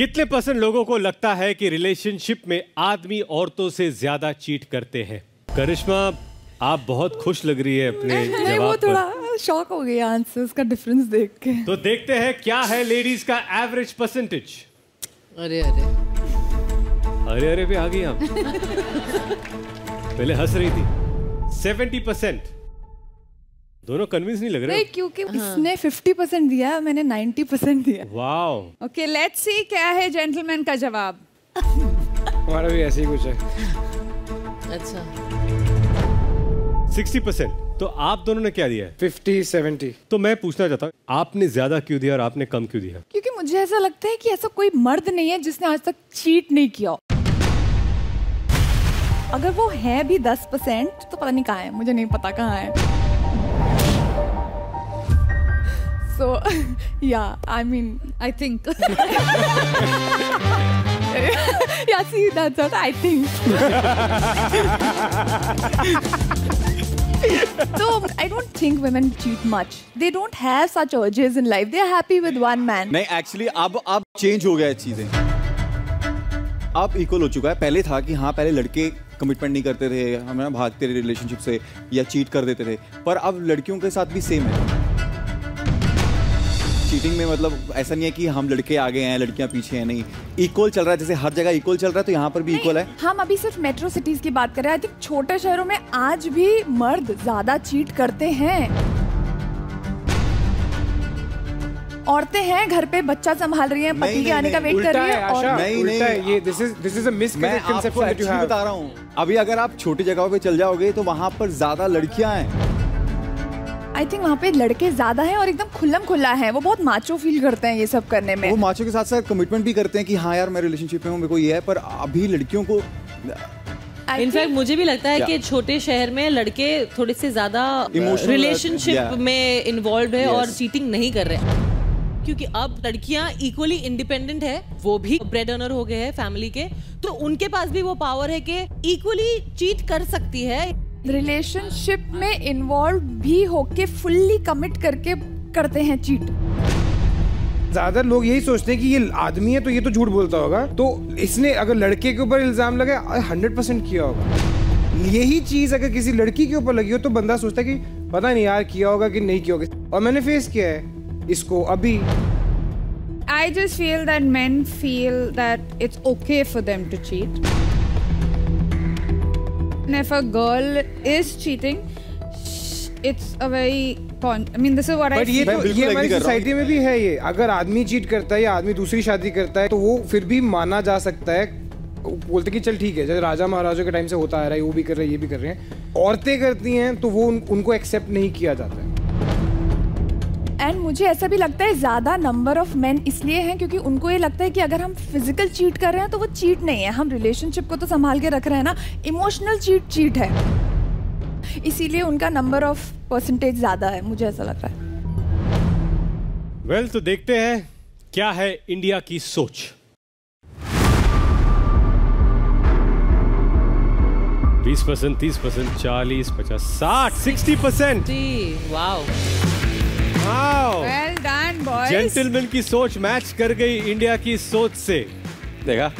कितने परसेंट लोगों को लगता है कि रिलेशनशिप में आदमी औरतों से ज़्यादा चीट करते हैं? करिश्मा आप बहुत खुश लग रही है अपने जवाब पर। थोड़ा शॉक हो गया आंसर्स का डिफरेंस देख के। तो देखते हैं क्या है लेडीज़ का एवरेज परसेंटेज अरे अरे। अरे अरे भी आ गई आप। पहले हंस रही थी। सेवेंटी परसेंट दोनों कन्विंस नहीं लग रहे नहीं क्योंकि इसने 50 परसेंट दिया मैंने 90 परसेंट दिया। वाओ ओके लेट्स सी क्या है जेंटलमैन का जवाब। हमारा भी ऐसे ही कुछ है। अच्छा। सिक्सटी परसेंट तो आप दोनों ने क्या दिया है? फिफ्टी सेवेंटी तो मैं पूछना चाहता हूँ आपने ज़्यादा क्यों दिया और आपने कम क्यों दिया? क्योंकि मुझे ऐसा लगता है कि ऐसा कोई मर्द नहीं है जिसने आज तक चीट नहीं किया। अगर वो है भी 10 परसेंट तो पता नहीं कहाँ है मुझे नहीं पता कहाँ है। सो या आई mean I think yeah see that's what I think so, I don't think women cheat much. They don't have such urges in life. They are happy with one man. नहीं एक्चुअली अब अब चेंज हो गया है चीज़ें अब equal हो चुका है पहले था कि हाँ पहले लड़के कमिटमेंट नहीं करते थे, हम भागते रहे रिलेशनशिप से या चीट कर देते थे पर अब लड़कियों के साथ भी सेम है चीटिंग में मतलब ऐसा नहीं है कि हम लड़के आगे हैं लड़कियाँ पीछे हैं नहीं। इक्वल चल रहा है जैसे हर जगह इक्वल चल रहा है तो यहाँ पर भी इक्वल है। हम अभी सिर्फ़ मेट्रो सिटीज़ की बात कर रहे हैं। आई थिंक छोटे शहरों में आज भी मर्द ज़्यादा चीट करते हैं। औरतें हैं घर पे बच्चा संभाल रही हैं पति के आने का वेट कर रही है और नहीं, नहीं। ये this is this is a मैं मिसकंसेप्शन दैट यू हैव बता रहा हूँ। अभी अगर आप छोटी जगहों पे चल जाओगे तो वहाँ पर ज़्यादा लड़कियाँ हैं। आई थिंक वहाँ पे लड़के ज़्यादा हैं और एकदम खुल्लम खुल्ला है। वो बहुत माचो फील करते हैं ये सब करने में। वो माचो के साथ साथ कमिटमेंट भी करते हैं कि हाँ यार मैं रिलेशनशिप में हूँ मेरे को ये है पर अभी लड़कियों को इनफैक्ट मुझे भी लगता है? कि छोटे शहर में लड़के थोड़े से ज़्यादा रिलेशनशिप yeah. में इन्वॉल्व है और चीटिंग नहीं कर रहे। हैं क्योंकि अब लड़कियाँ इक्वली इंडिपेंडेंट है वो भी ब्रेड अर्नर हो गए हैं फैमिली के तो उनके पास भी वो पावर है कि इक्वली चीट कर सकती है। रिलेशनशिप में इन्वॉल्व भी होके फुल्ली कमिट करके करते हैं चीट ज़्यादा लोग यही सोचते हैं कि ये आदमी है तो ये तो झूठ बोलता होगा। तो इसने अगर लड़के के ऊपर इल्ज़ाम लगाया हंड्रेड परसेंट किया होगा। यही चीज़ अगर किसी लड़की के ऊपर लगी हो तो बंदा सोचता है कि पता नहीं यार किया होगा कि नहीं किया होगा। और मैंने फेस किया है इसको अभी। I just feel that men feel that it's okay for them to cheat. And if a girl is cheating, ये. तो ये हमारी हूँ। सोसाइटी में भी है ये। अगर आदमी चीट करता है या आदमी दूसरी शादी करता है तो वो फिर भी माना जा सकता है। बोलते कि चल ठीक है जैसे राजा महाराजों के टाइम से होता आ रहा है वो भी कर रहे हैं ये भी कर रहे हैं। औरतें करती हैं तो वो उन, उनको एक्सेप्ट नहीं किया जाता है। एंड मुझे ऐसा भी लगता है ज़्यादा नंबर ऑफ़ मैन इसलिए हैं क्योंकि उनको ये लगता है कि अगर हम फ़िज़िकल चीट कर रहे हैं तो वो चीट नहीं है। हम रिलेशनशिप को तो संभाल के रख रहे हैं ना। इमोशनल चीट चीट है। इसीलिए उनका नंबर ऑफ़ परसेंटेज ज़्यादा है मुझे ऐसा लग रहा है। वेल well, तो देखते हैं क्या है इंडिया की सोच। बीस परसेंट तीस परसेंट चालीस पचास साठ सिक्सटी परसेंट वाओ जेंटलमैन की सोच मैच कर गई इंडिया की सोच से। देखा?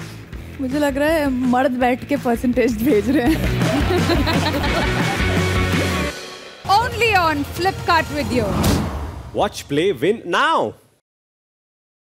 मुझे लग रहा है मर्द बैठ के परसेंटेज भेज रहे हैं। Only on Flipkart with you. Watch play win now